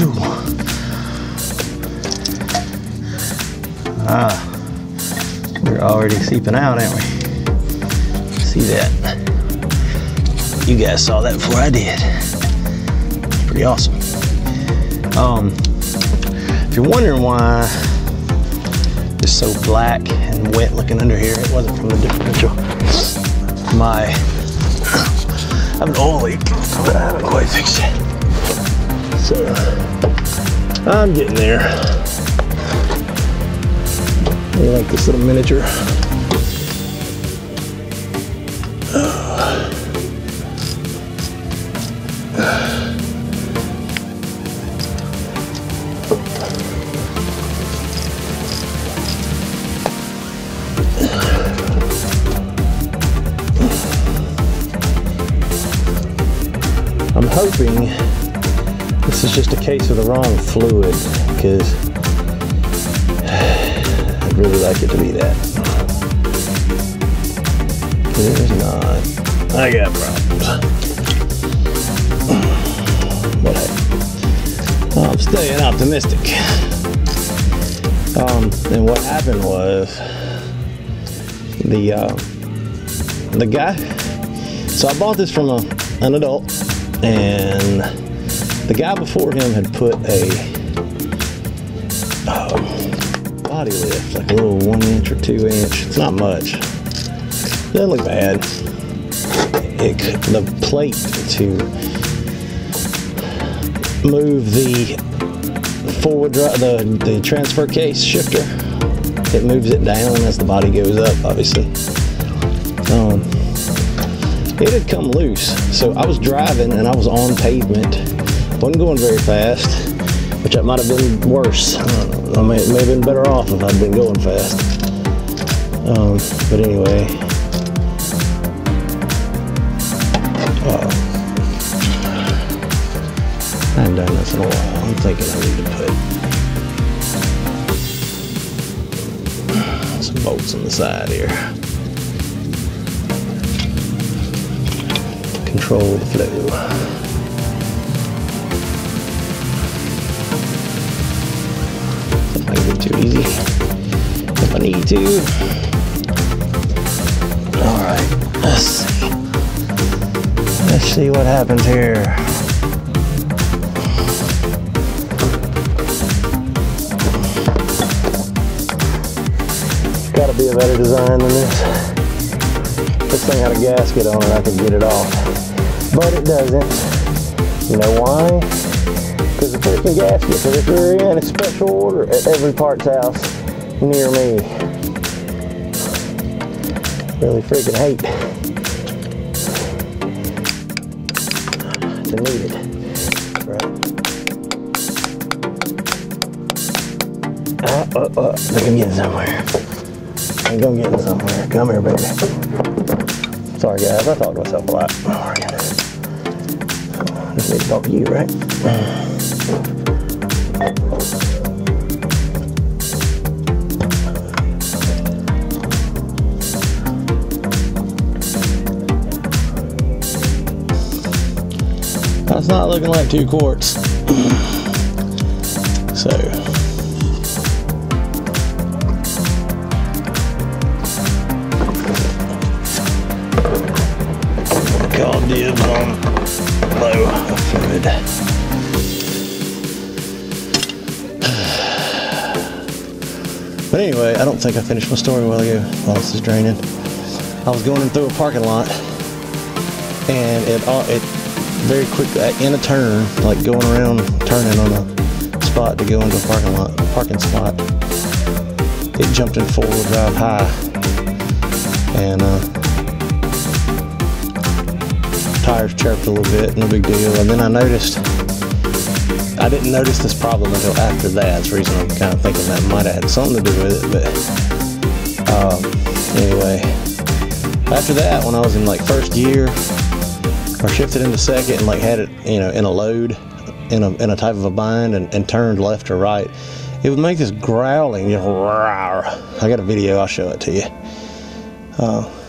tool. Ah, we're already seeping out, aren't we? See that? You guys saw that before I did. Pretty awesome. Um, if you're wondering why it's so black and wet looking under here, it wasn't from the differential. My, I have an oil leak that I haven't quite fixed yet. So I'm getting there. I like this little miniature. I'm hoping this is just a case of the wrong fluid because I'd really like it to be that. There's not. I got problems. But hey, I'm staying optimistic. Um, and what happened was the uh, the guy. So I bought this from a, an adult, and the guy before him had put a um, body lift, like a little one inch or two inch. It's not much. Doesn't look bad. It, the plate to move the forward the, the transfer case shifter, it moves it down as the body goes up, obviously. Um, it had come loose. So I was driving and I was on pavement. Wasn't going very fast, which that might have been worse. Uh, I may, may have been better off if I'd been going fast. Um, but anyway. Uh, I haven't done this in a while. I'm thinking I need to put some bolts on the side here. Control the flow. Too easy. If I need to. Alright, let's see. Let's see what happens here. Gotta be a better design than this. This thing had a gasket on it, I could get it off. But it doesn't. You know why? Because the freaking gasket for this rear end is special order at every parts house near me. Really freaking hate to need it. Right. Uh, uh, uh, I think I'm getting somewhere. I think I'm getting somewhere. Come here, baby. Sorry, guys. I talk to myself a lot. Oh, I just need to talk to you, right? That's not looking like two quarts. Anyway, I don't think I finished my story a while ago while this is draining. I was going in through a parking lot and it, it very quick in a turn, like going around turning on a spot to go into a parking lot, a parking spot. It jumped in four wheel drive high and uh, tires chirped a little bit, no big deal. And then I noticed, I didn't notice this problem until after that. That's the reason I'm kind of thinking that might have had something to do with it. But um, anyway, after that, when I was in like first year, or shifted into second and like had it, you know, in a load, in a, in a type of a bind and, and turned left or right, it would make this growling, you know, I got a video, I'll show it to you. Uh,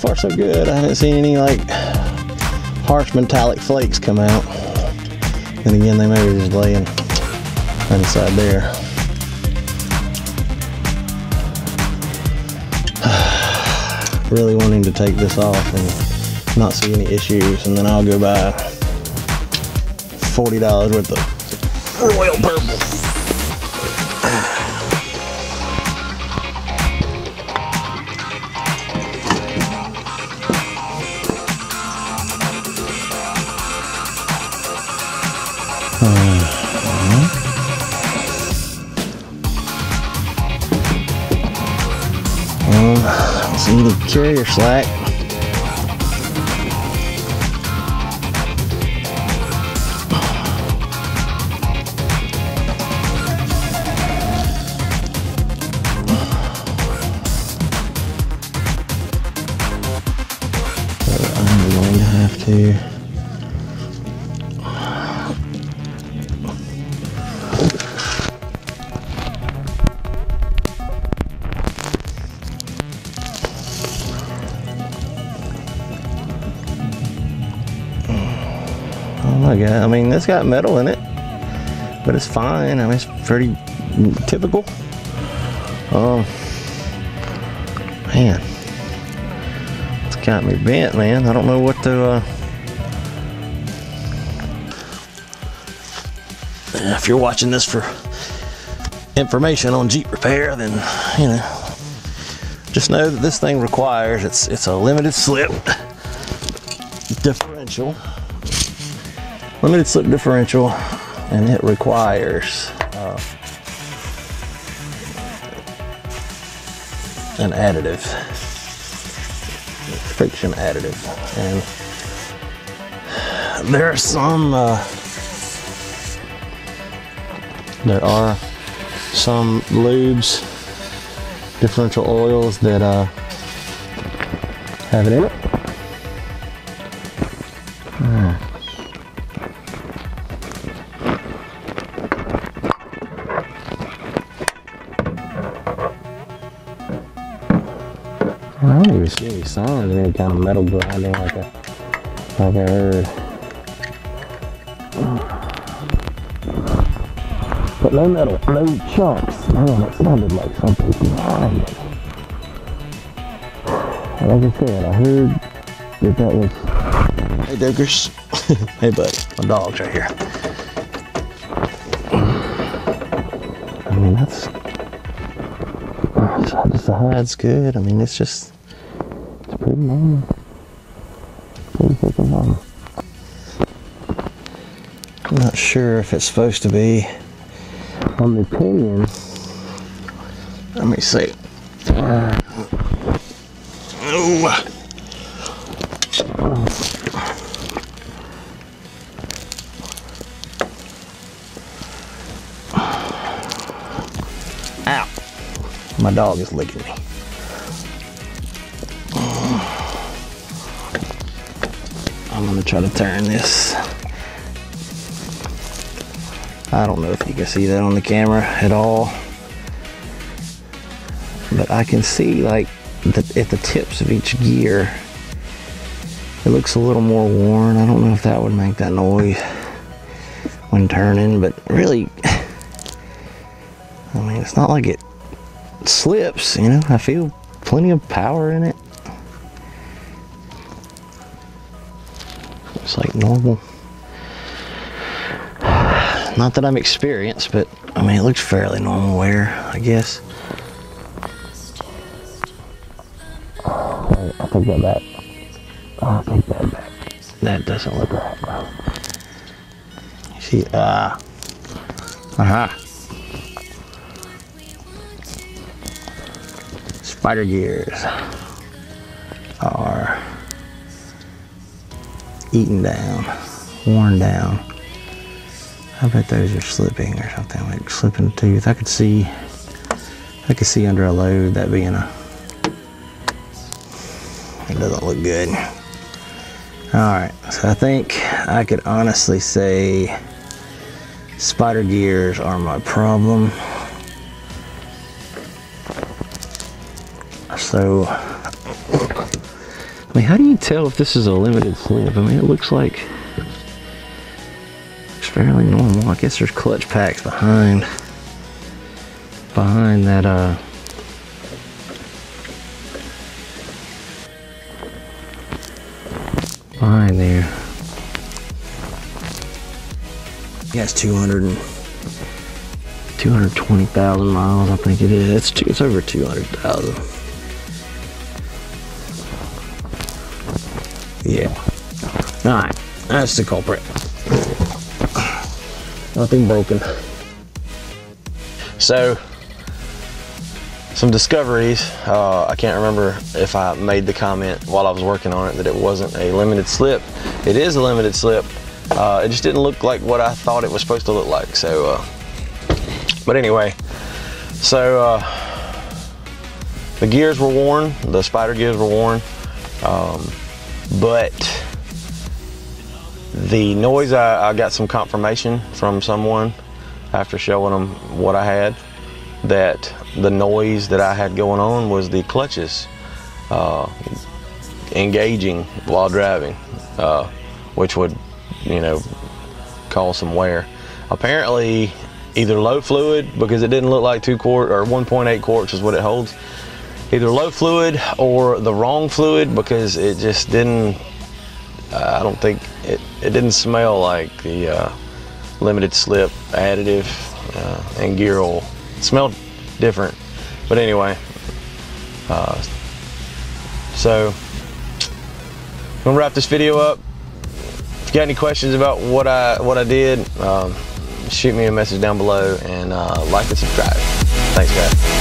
far so good. I haven't seen any like harsh metallic flakes come out. And again, they may be just laying inside there. really wanting to take this off and not see any issues and then I'll go buy $40 worth of royal purple. Carrier slack. So uh, I'm going to have to guess. I mean, it's got metal in it, but it's fine. I mean, it's pretty typical. Um, man, it's got me bent, man. I don't know what to. Uh, if you're watching this for information on Jeep repair, then you know, just know that this thing requires it's it's a limited slip differential limited slip differential and it requires uh, an additive friction additive. And there are some uh, there are some lubes differential oils that uh, have it in it I don't even see any signs of any kind of metal grinding like I, like I heard. But no metal, no chunks. Man, it sounded like something grinding. Like I said, I heard that that was... Hey, Dokers. hey, buddy. My dog's right here. I mean, that's... The hide's good. I mean, it's just pretty freaking. I'm not sure if it's supposed to be on the pinion. Let me see. Uh, oh. Ow. My dog is licking me. I'm gonna try to turn this. I don't know if you can see that on the camera at all. But I can see like the, at the tips of each gear, it looks a little more worn. I don't know if that would make that noise when turning, but really, I mean, it's not like it slips, you know, I feel plenty of power in it. Like normal. Not that I'm experienced, but I mean, it looks fairly normal wear, I guess. I take that back. I'll take that back. That doesn't look right. See, ah. Uh, aha. Spider gears eaten down, worn down. I bet those are slipping or something, like slipping tooth. I could see, I could see under a load that being a, it doesn't look good. All right, so I think I could honestly say spider gears are my problem. So how do you tell if this is a limited slip? I mean, it looks like it's fairly normal. I guess there's clutch packs behind behind that uh behind there. Yeah, it's 200 and 220,000 miles, I think it is. It's, two, it's over 200,000. Yeah. Alright, that's the culprit. Nothing broken. So, some discoveries. Uh, I can't remember if I made the comment while I was working on it that it wasn't a limited slip. It is a limited slip. Uh, it just didn't look like what I thought it was supposed to look like. So, uh, but anyway, so uh, the gears were worn, the spider gears were worn, um, but the noise, I, I got some confirmation from someone after showing them what I had that the noise that I had going on was the clutches uh, engaging while driving, uh, which would, you know, cause some wear. Apparently, either low fluid because it didn't look like two quart or 1.8 quarts is what it holds. Either low fluid or the wrong fluid because it just didn't. Uh, I don't think it. It didn't smell like the uh, limited slip additive uh, and gear oil. It smelled different. But anyway, uh, so I'm gonna wrap this video up. If you got any questions about what I what I did, um, shoot me a message down below and uh, like and subscribe. Thanks, guys.